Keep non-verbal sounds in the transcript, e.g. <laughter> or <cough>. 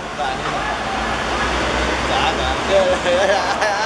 <laughs> 咋的？咋敢？